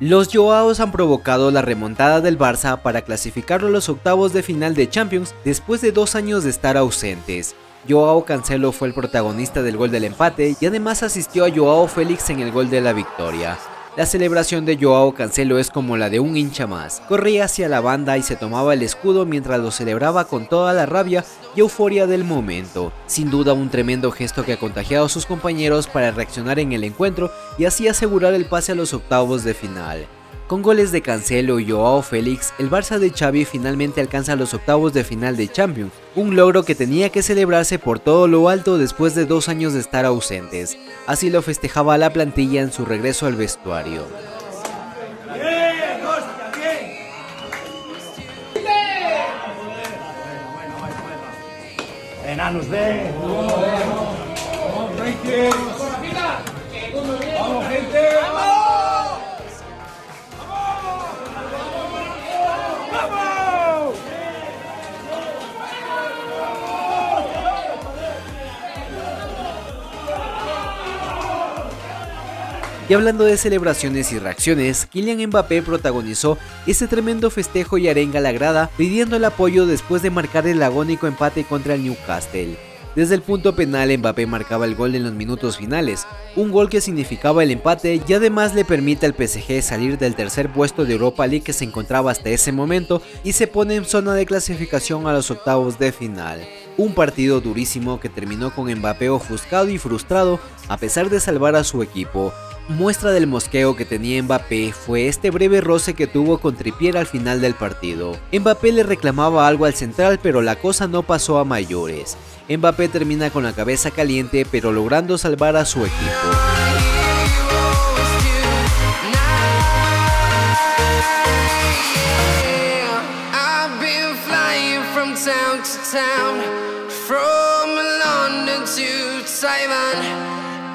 Los Joaos han provocado la remontada del Barça para clasificarlo a los octavos de final de Champions después de dos años de estar ausentes. Joao Cancelo fue el protagonista del gol del empate y además asistió a Joao Félix en el gol de la victoria. La celebración de Joao Cancelo es como la de un hincha más. Corría hacia la banda y se tomaba el escudo mientras lo celebraba con toda la rabia y euforia del momento. Sin duda un tremendo gesto que ha contagiado a sus compañeros para reaccionar en el encuentro y así asegurar el pase a los octavos de final. Con goles de Cancelo y Joao Félix, el Barça de Xavi finalmente alcanza los octavos de final de Champions, un logro que tenía que celebrarse por todo lo alto después de dos años de estar ausentes. Así lo festejaba la plantilla en su regreso al vestuario. Y hablando de celebraciones y reacciones, Kylian Mbappé protagonizó ese tremendo festejo y arenga la grada pidiendo el apoyo después de marcar el agónico empate contra el Newcastle. Desde el punto penal Mbappé marcaba el gol en los minutos finales, un gol que significaba el empate y además le permite al PSG salir del tercer puesto de Europa League que se encontraba hasta ese momento y se pone en zona de clasificación a los octavos de final. Un partido durísimo que terminó con Mbappé ofuscado y frustrado a pesar de salvar a su equipo, Muestra del mosqueo que tenía Mbappé fue este breve roce que tuvo con Trippier al final del partido. Mbappé le reclamaba algo al central pero la cosa no pasó a mayores. Mbappé termina con la cabeza caliente pero logrando salvar a su equipo.